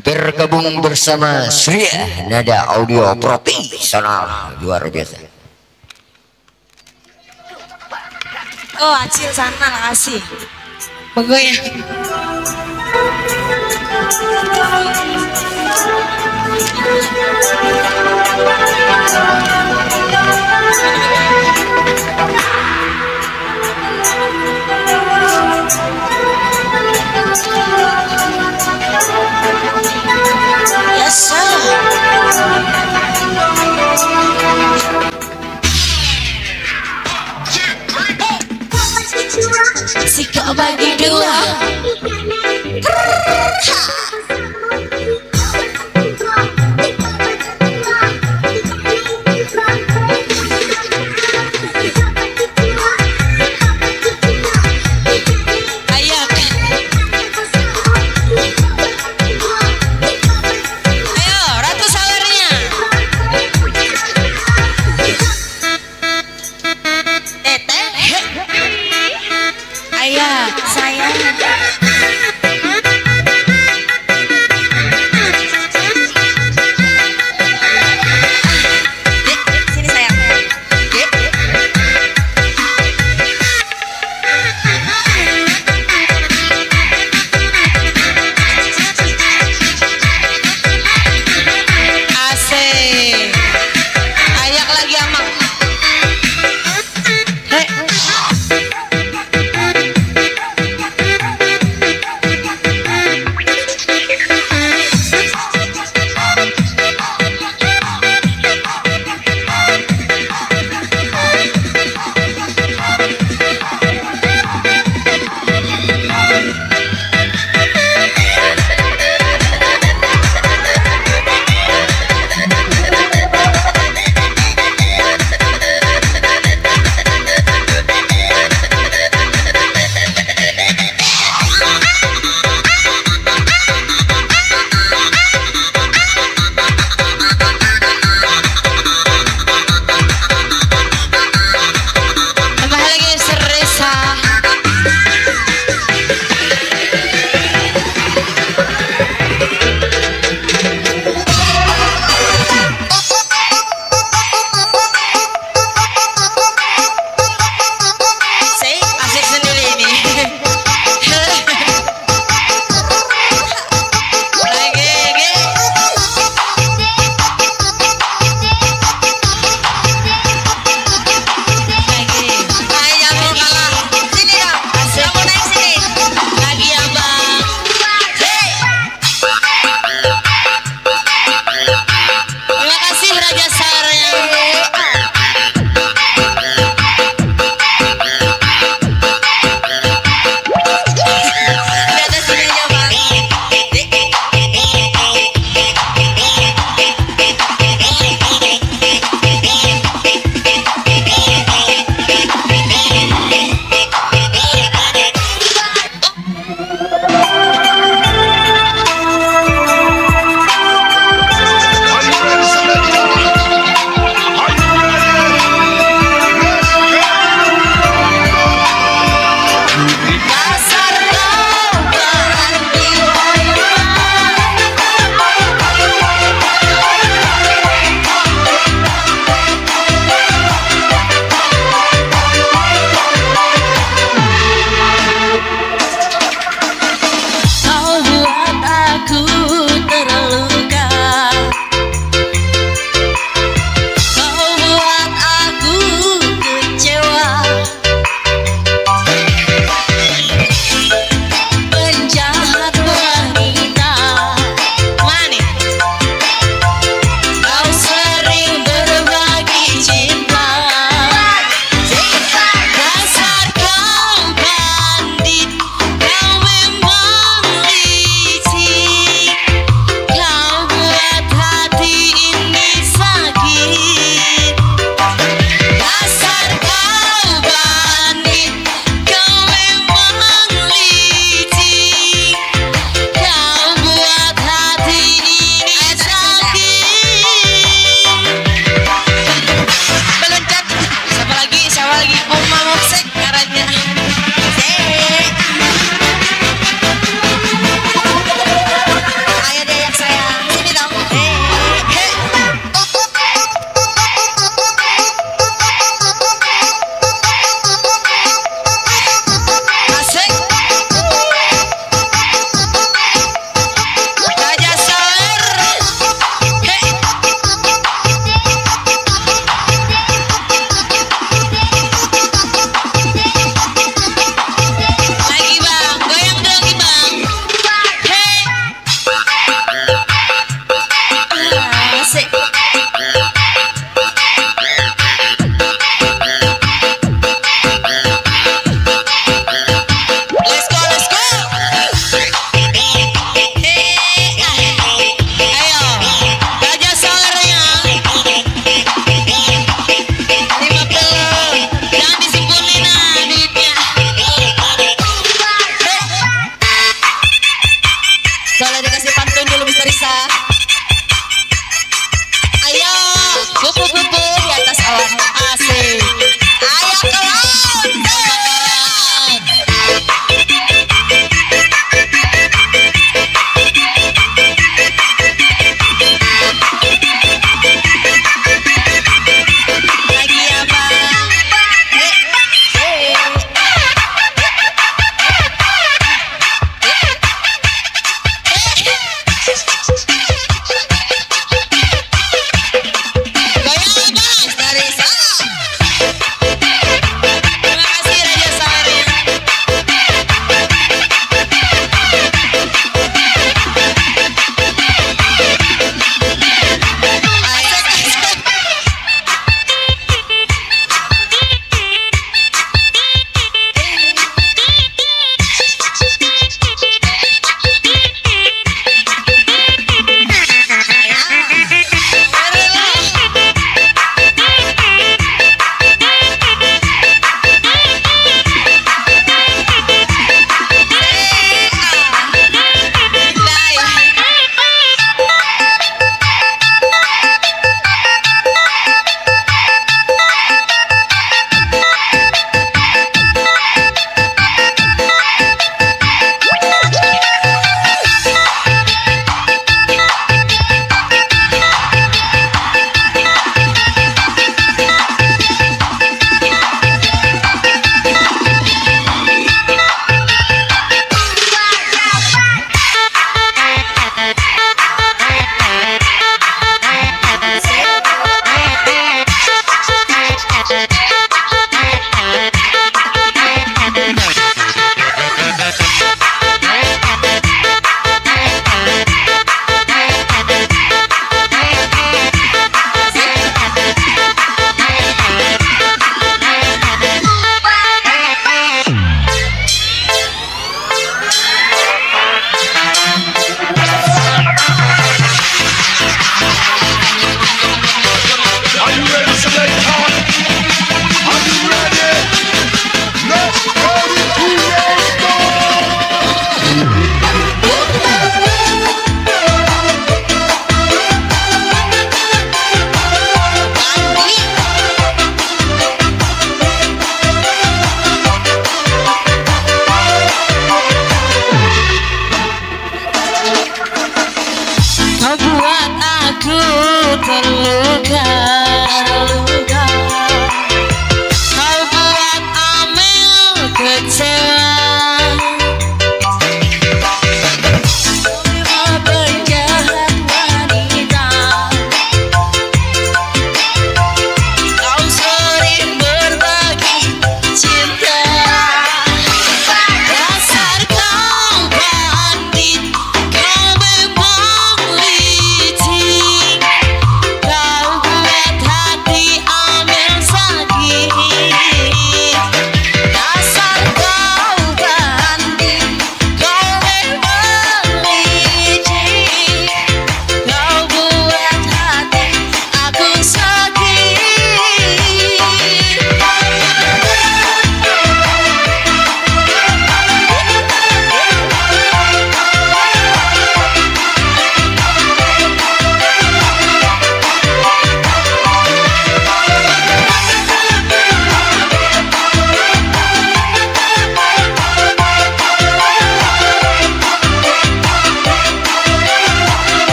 bergabung bersama Surya Nada Audio Profesional luar biasa. Oh, Acil sana kasih. Monggo ya. Si kau bagi dua